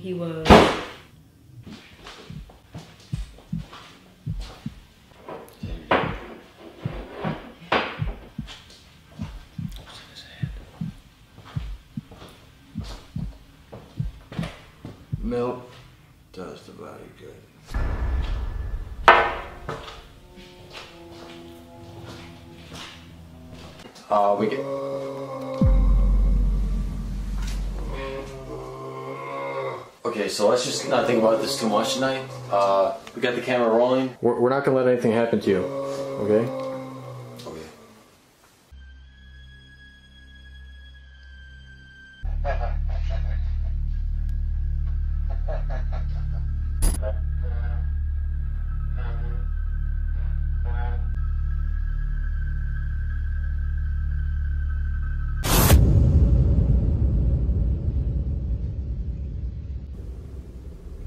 He was. Milk does the body good. Uh, we get. Okay, so let's just not think about this too much tonight. Uh, we got the camera rolling. We're, we're not gonna let anything happen to you. Okay? Okay.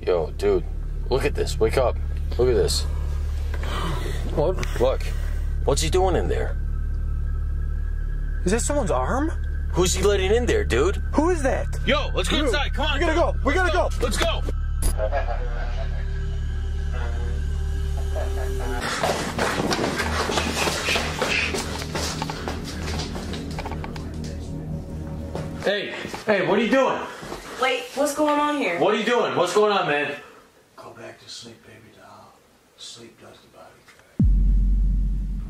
Yo, dude, look at this. Wake up. Look at this. What? Look. What's he doing in there? Is that someone's arm? Who's he letting in there, dude? Who is that? Yo, let's go inside. Come on. We gotta go. We gotta go. Let's go. Hey, hey, what are you doing? Wait, what's going on here? What are you doing? What's going on, man? Go back to sleep, baby doll. Sleep does the body good.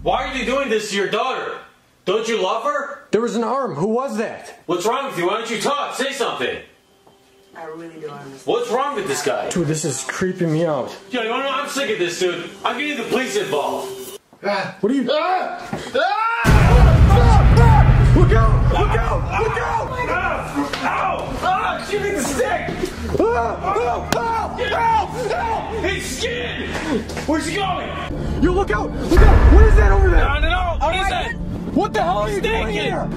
Why are you doing this to your daughter? Don't you love her? There was an arm. Who was that? What's wrong with you? Why don't you talk? Say something. I really don't understand. What's wrong with this guy? Dude, this is creeping me out. Yo, you know? I'm sick of this, dude. I'm getting the police involved. What are you? Ah! Look out! Look out! Look out! Ah, the stick! Ah! Help! Help! Help! Help! He's skinned! Where's he going? You look out! Look out! What is that over there? I don't know. What is that? What the hell are you doing here?